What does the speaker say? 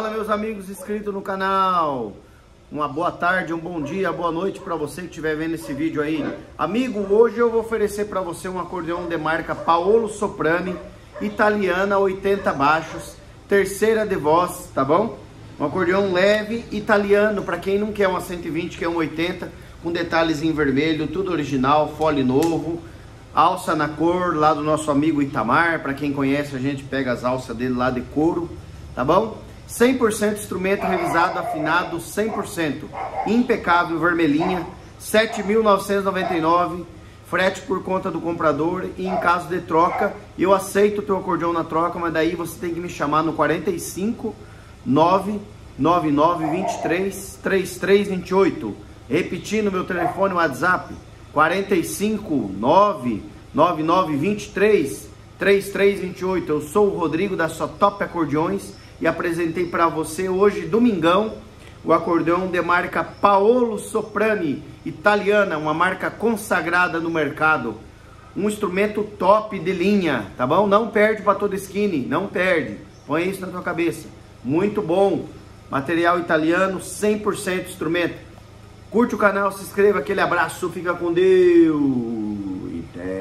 meus amigos inscritos no canal. Uma boa tarde, um bom dia, boa noite para você que estiver vendo esse vídeo aí. Amigo, hoje eu vou oferecer para você um acordeão de marca Paolo Soprani, italiana, 80 baixos, terceira de voz, tá bom? Um acordeão leve, italiano, para quem não quer uma 120, quer um 80, com detalhes em vermelho, tudo original, fole novo, alça na cor lá do nosso amigo Itamar, para quem conhece a gente pega as alças dele lá de couro, tá bom? 100% instrumento revisado, afinado 100%, impecável, vermelhinha, 7.999, frete por conta do comprador e em caso de troca, eu aceito o teu acordeão na troca, mas daí você tem que me chamar no 45 999 23 3328. Repetindo meu telefone WhatsApp 45 999 23 3328. Eu sou o Rodrigo da sua Top Acordeões e apresentei para você hoje, domingão, o acordeão de marca Paolo Soprani, italiana, uma marca consagrada no mercado. Um instrumento top de linha, tá bom? Não perde para todo skinny, não perde. Põe isso na tua cabeça. Muito bom. Material italiano, 100% instrumento. Curte o canal, se inscreva, aquele abraço, fica com Deus.